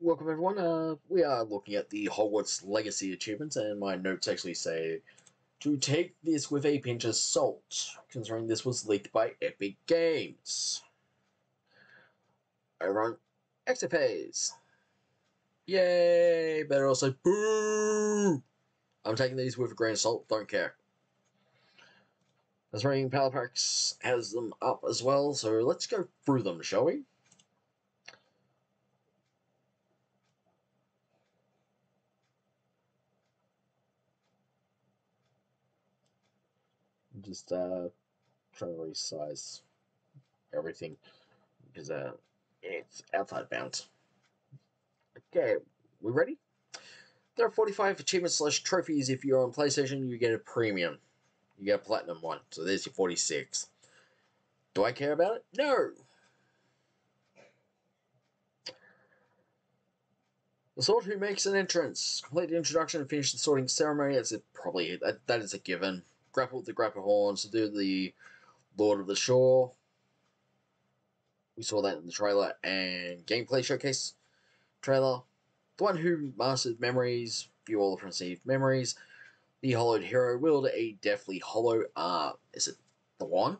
Welcome everyone. Uh, we are looking at the Hogwarts Legacy achievements, and my notes actually say to take this with a pinch of salt, considering this was leaked by Epic Games. Over on Exophase. Yay! But also, boo! I'm taking these with a grain of salt, don't care. This Ring PowerPyx has them up as well, so let's go through them, shall we? Just uh, trying to resize everything because uh, it's outside bounds. Okay, we ready? There are 45 achievements slash trophies. If you're on PlayStation, you get a premium. You get a platinum one. So there's your 46. Do I care about it? No! The Sword Who makes an entrance. Complete the introduction and finish the sorting ceremony. That's it, probably that, that is a given grapple with the Graphorns to do the Lord of the Shore. We saw that in the trailer and gameplay showcase trailer. The one who mastered memories, view all the perceived memories. The Hallowed hero wield a deathly Hallow. Uh, is it the one?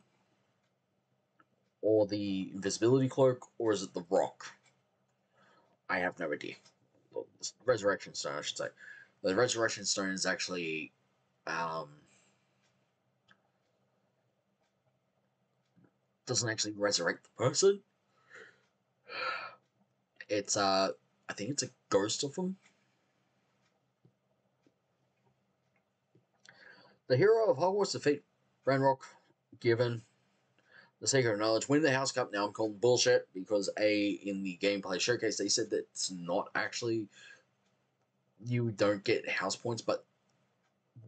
Or the invisibility cloak? Or is it the rock? I have no idea. Resurrection stone, I should say. The resurrection stone is actually um, doesn't actually resurrect the person. It's uh I think it's a ghost of them. The hero of Hogwarts defeat Ranrock given the Secret Knowledge, win the House Cup. Now I'm calling bullshit because A, in the gameplay showcase, they said that it's not actually you don't get house points, but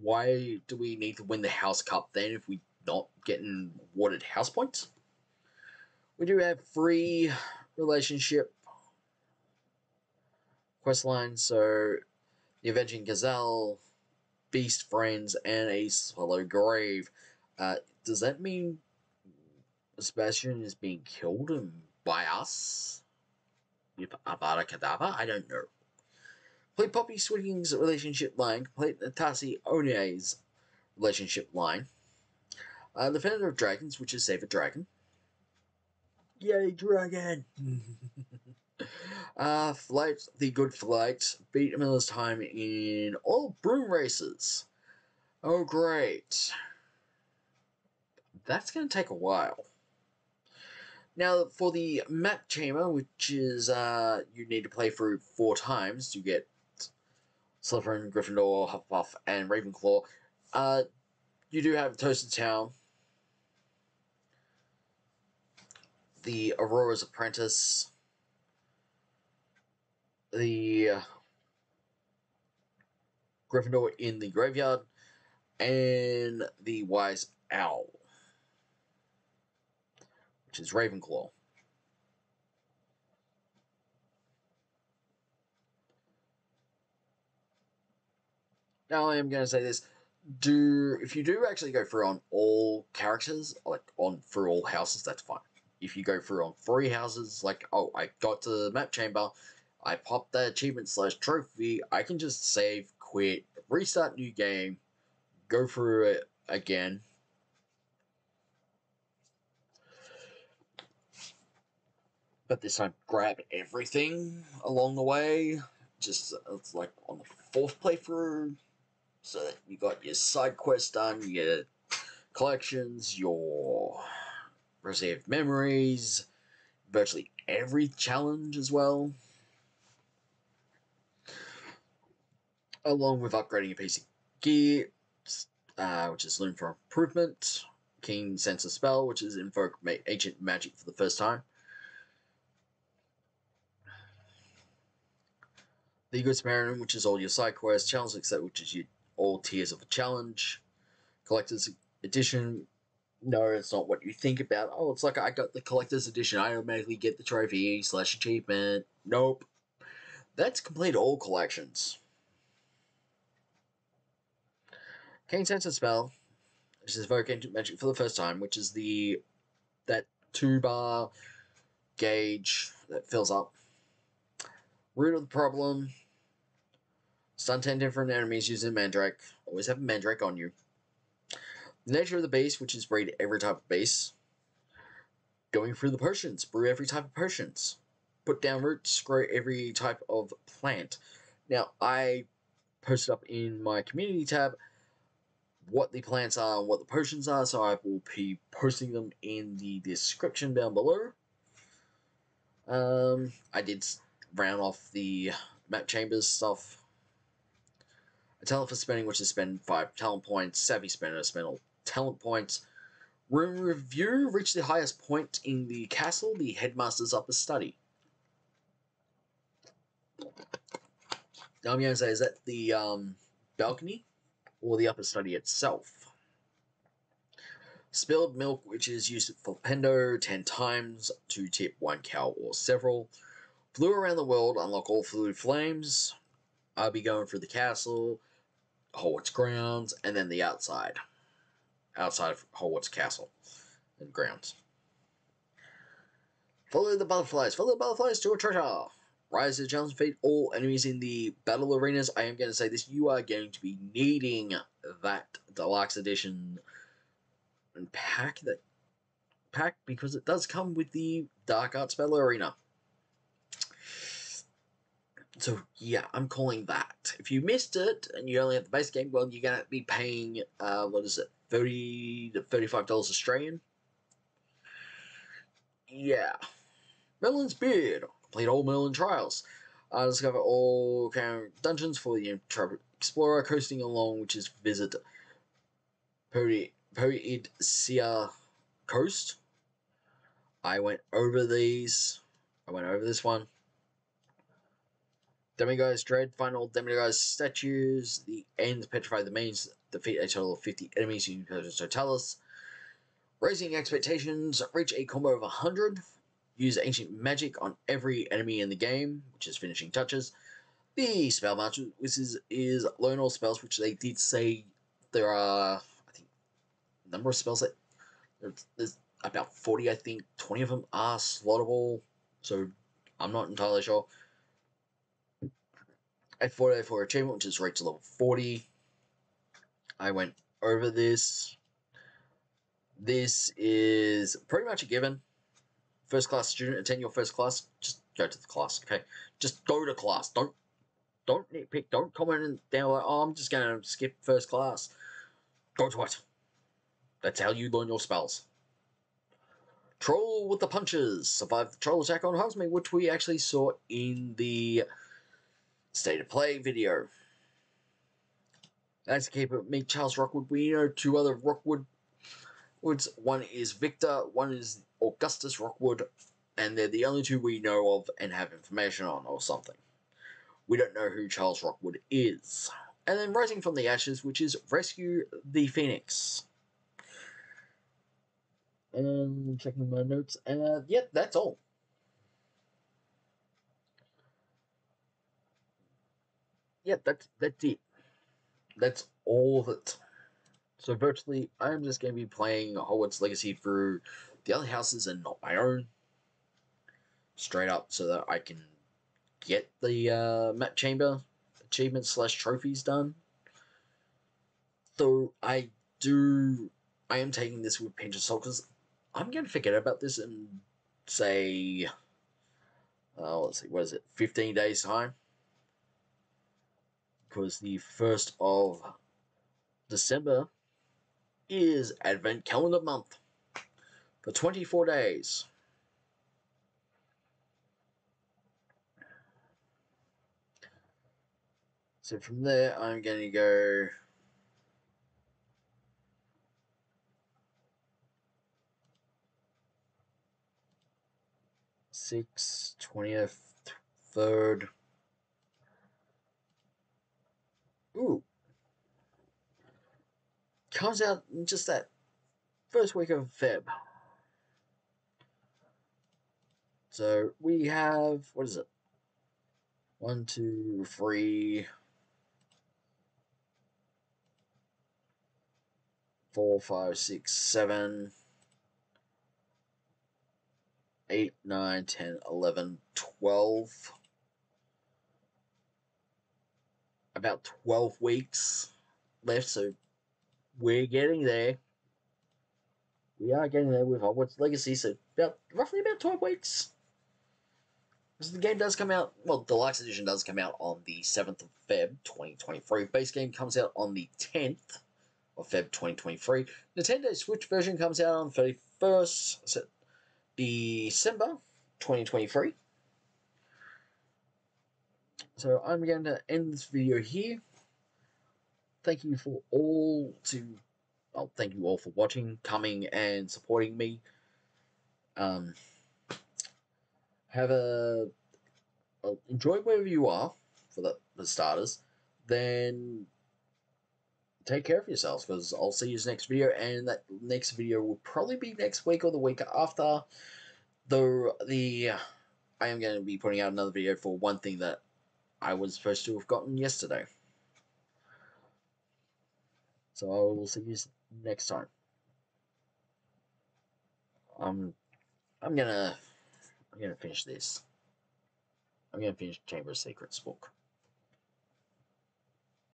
why do we need to win the House Cup then if we not getting awarded house points? We do have free relationship quest lines, so the Avenging Gazelle, Beast Friends, and a Swallow Grave. Uh, does that mean Sebastian is being killed by us? With Avada Kedavra? I don't know. Play Poppy Sweeting's relationship line. Complete Natsai Onai's relationship line. Uh, Defender of Dragons, which is Save a Dragon. Yay, dragon! uh, Flight, the good flight, beat Imelda's time in all broom races. Oh, great. That's going to take a while. Now, for the map chamber, which is, uh, you need to play through four times to get Slytherin, Gryffindor, Hufflepuff, and Ravenclaw, uh, you do have Toasted Town, the Aurora's Apprentice, the Gryffindor in the Graveyard, and the Wise Owl, which is Ravenclaw. Now I am going to say this: do if you do actually go through on all characters, like on through all houses, that's fine if you go through on three houses, like, oh, I got to the map chamber, I popped that achievement slash trophy, I can just save, quit, restart new game, go through it again. But this time, grab everything along the way. Just, it's like on the fourth playthrough. So that you got your side quest done, your collections, your Received memories, virtually every challenge as well. Along with upgrading your PC gear, uh, which is Loom for Improvement, Keen Sense of Spell, which is Invoke ma Ancient Magic for the first time. The Good Samaritan, which is all your side quests, challenge etc., which is your all tiers of a challenge. Collector's Edition, no, it's not what you think about. Oh, it's like I got the collector's edition. I automatically get the trophy slash achievement. Nope. That's complete all collections. Keen Sense of Spell, which is Evoke Magic for the first time, which is the that two bar gauge that fills up. Root of the problem. Stun 10 different enemies using Mandrake. Always have a Mandrake on you. The nature of the base, which is breed every type of base. Going through the potions. Brew every type of potions. Put down roots. Grow every type of plant. Now, I posted up in my community tab what the plants are and what the potions are, so I will be posting them in the description down below. Um, I did round off the map chambers stuff. A talent for spending, which is spend 5 talent points. Savvy spender, spend all talent points. Room review, reach the highest point in the castle, the headmaster's upper study. Now I'm going to say, is that the um, balcony? or the upper study itself. Spilled milk, which is used Flipendo 10 times to tip one cow or several. Flew around the world, unlock all Floo flames. I'll be going through the castle, Hogwarts grounds, and then the outside. Outside of Hogwarts castle and grounds. Follow the butterflies. Follow the butterflies to a treasure. Rise to the challenge feat all enemies in the battle arenas. I am going to say this, you are going to be needing that deluxe edition and pack that pack because it does come with the Dark Arts Battle Arena. So yeah, I'm calling that. If you missed it and you only have the base game, well, you're gonna be paying uh, what is it, thirty to thirty-five dollars Australian. Yeah, Merlin's beard. Complete all Merlin trials. Uh, discover all kind of dungeons for the explorer coasting along, which is visit Peri Sia coast. I went over these. I went over this one. Demiguise Dread, final Demiguise statues. The ends petrify the means. Defeat a total of 50 enemies using Totalus. Raising expectations, reach a combo of 100. Use ancient magic on every enemy in the game, which is finishing touches. The spell master, which is, is learn all spells, which they did say there are, I think, number of spells that there's, there's about 40, I think. 20 of them are slottable, so I'm not entirely sure. At 40 for achievement, which is right to level 40. I went over this. This is pretty much a given first class student, attend your first class, just go to the class, okay? Just go to class. Don't don't nitpick. Don't comment down like, oh, I'm just gonna skip first class. Go to it. That's how you learn your spells. Troll with the punches. Survive the troll attack on Hogsmeade, which we actually saw in the state of play video. That's keeper, meet Charles Rookwood. We know two other Rookwood Woods. One is Victor, one is Augustus Rookwood, and they're the only two we know of and have information on, or something. We don't know who Charles Rookwood is. And then Rising from the Ashes, which is Rescue the Phoenix. And checking my notes, and uh, yeah, that's all. Yeah, that's that's it. That's all of it. So virtually, I'm just going to be playing Hogwarts Legacy through the other houses and not my own. Straight up, so that I can get the uh, map chamber achievements slash trophies done. Though I do, I am taking this with a pinch of salt because I'm going to forget about this in say, uh, let's see, what is it, 15 days time? Because the first of December is Advent Calendar Month for 24 days. So from there, I'm going to go six, twentieth, third. Comes out in just that first week of Feb. So we have, what is it? One, two, three, four, five, six, seven, eight, nine, ten, eleven, twelve. about 12 weeks left, so we're getting there. We are getting there with Hogwarts Legacy, so about roughly about 12 weeks. Because the game does come out, well, the Deluxe Edition does come out on the 7th of Feb 2023. Base game comes out on the 10th of Feb 2023. Nintendo Switch version comes out on 31st December 2023. So I'm going to end this video here. Thank you for all to, well, thank you all for watching, coming, and supporting me. Um, have a, well, enjoy wherever you are for the, the starters. Then take care of yourselves because I'll see you next video, and that next video will probably be next week or the week after. The the I am going to be putting out another video for one thing that I was supposed to have gotten yesterday. So I will see you next time. Um, I'm gonna I'm gonna finish this. I'm gonna finish Chamber of Secrets book.